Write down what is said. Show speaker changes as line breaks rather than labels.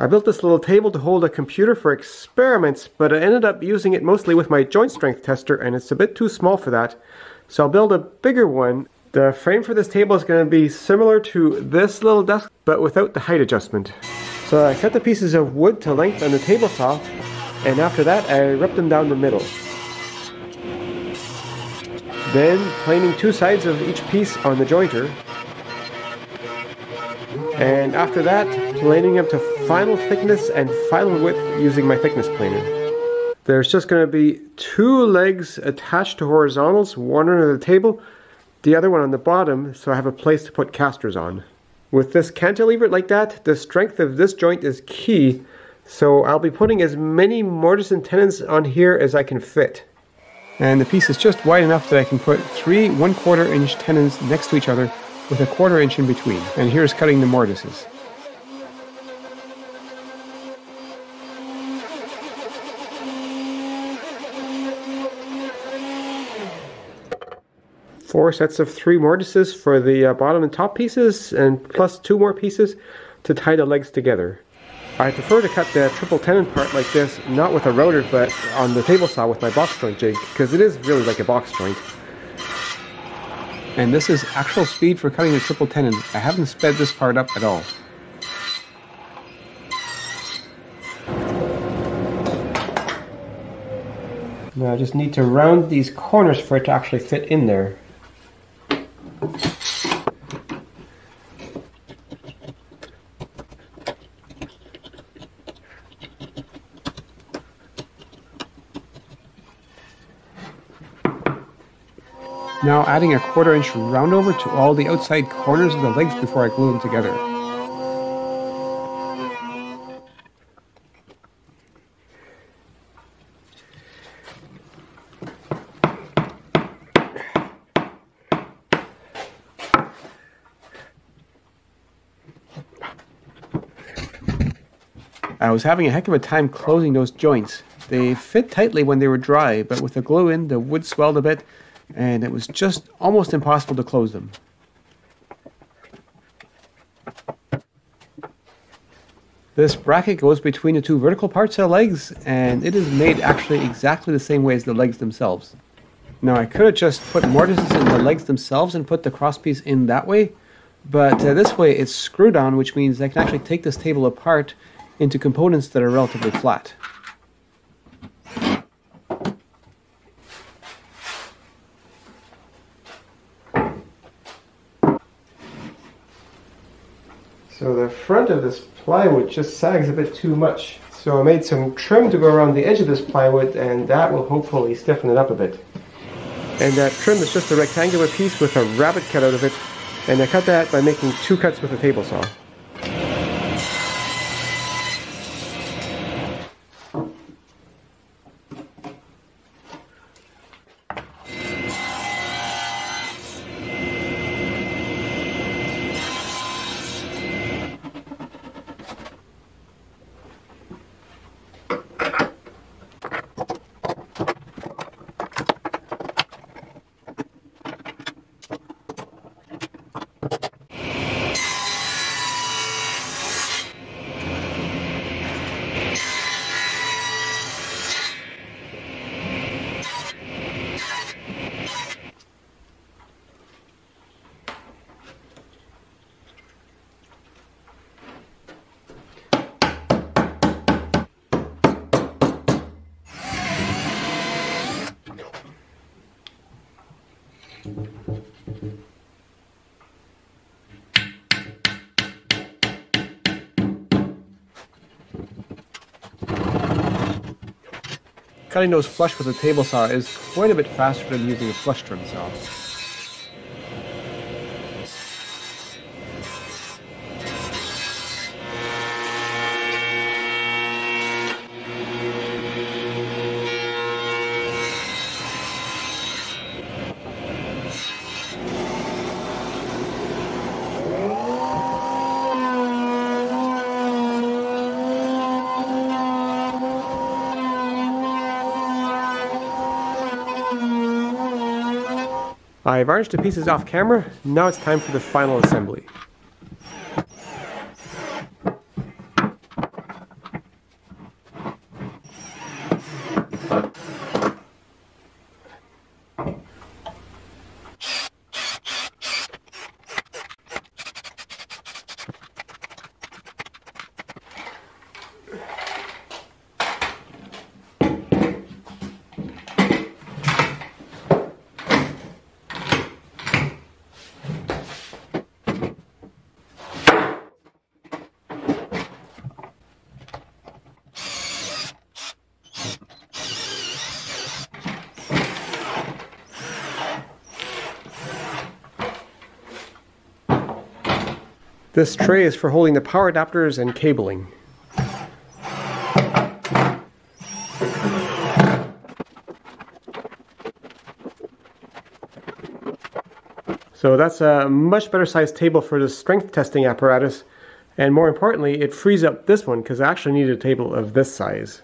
I built this little table to hold a computer for experiments, but I ended up using it mostly with my joint strength tester and it's a bit too small for that. So I'll build a bigger one. The frame for this table is going to be similar to this little desk, but without the height adjustment. So I cut the pieces of wood to length on the table saw, and after that I ripped them down the middle. Then planing two sides of each piece on the jointer, and after that, planing them to final thickness and final width using my thickness planer. There's just going to be two legs attached to horizontals, one under the table, the other one on the bottom, so I have a place to put casters on. With this cantilever like that, the strength of this joint is key, so I'll be putting as many mortise and tenons on here as I can fit. And the piece is just wide enough that I can put three one quarter inch tenons next to each other with a quarter inch in between. And here's cutting the mortises. Four sets of three mortises for the uh, bottom and top pieces, and plus two more pieces to tie the legs together. I prefer to cut the triple tenon part like this, not with a router, but on the table saw with my box joint jig, because it is really like a box joint. And this is actual speed for cutting a triple tenon. I haven't sped this part up at all. Now I just need to round these corners for it to actually fit in there. Now adding a quarter inch round over to all the outside corners of the legs before I glue them together. I was having a heck of a time closing those joints. They fit tightly when they were dry, but with the glue in, the wood swelled a bit and it was just almost impossible to close them. This bracket goes between the two vertical parts of the legs and it is made actually exactly the same way as the legs themselves. Now I could have just put mortises in the legs themselves and put the crosspiece in that way, but uh, this way it's screwed on, which means I can actually take this table apart into components that are relatively flat. So the front of this plywood just sags a bit too much. So I made some trim to go around the edge of this plywood and that will hopefully stiffen it up a bit. And that trim is just a rectangular piece with a rabbit cut out of it. And I cut that by making two cuts with a table saw. Cutting those flush with a table saw is quite a bit faster than using a flush trim saw. I varnished the pieces off camera, now it's time for the final assembly. This tray is for holding the power adapters and cabling. So that's a much better sized table for the strength testing apparatus. And more importantly, it frees up this one because I actually need a table of this size.